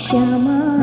什么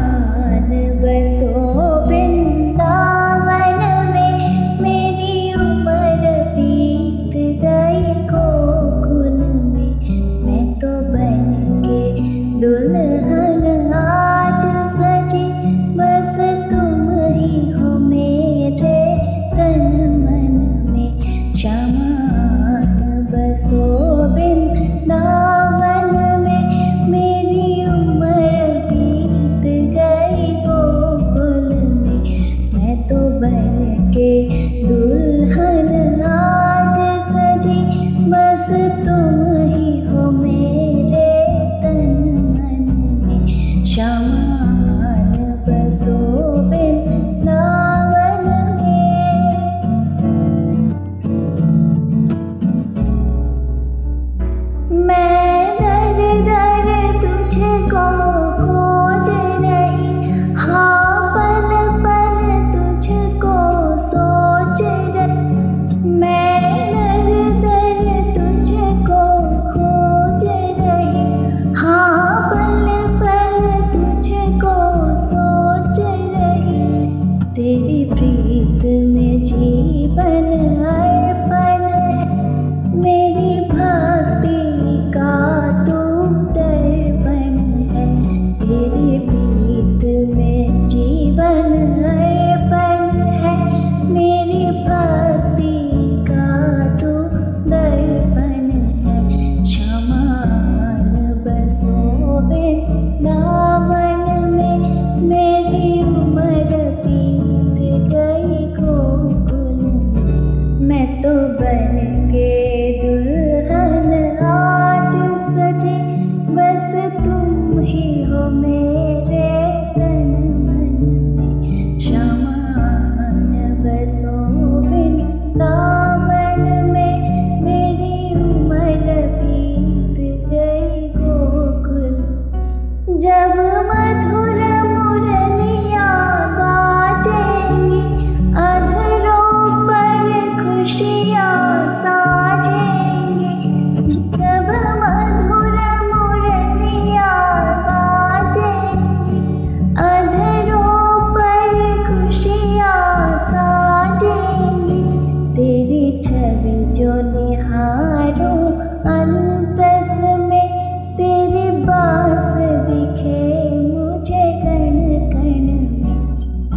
对那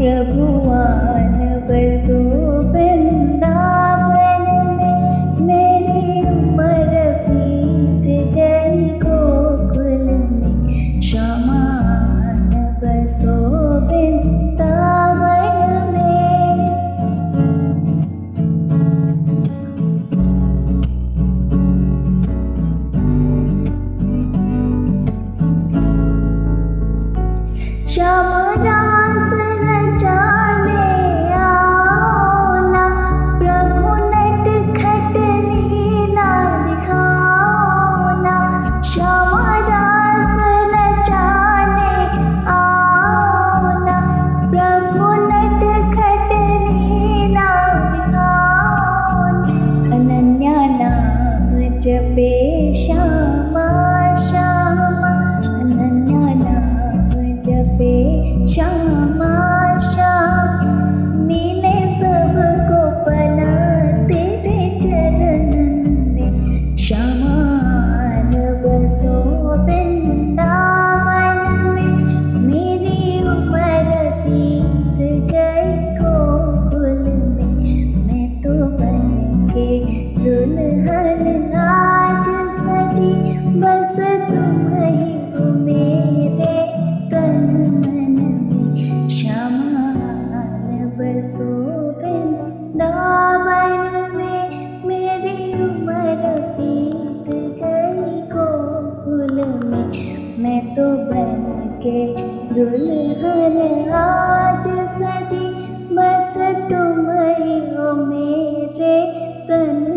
प्रभुआन बसो वृंदावन में मेरी उम्र बीत गई गोकुल में। क्षमान बसो वृंदावन में। क्षमा दुल्हन आज सजी? बस तुम ही हो मेरे तन मन में। क्षमान बसो बिन में मेरी उम्र बीत गई गोकुल में। मैं तो बन के दुल्हन आज सजी। बस तुम मेरे तन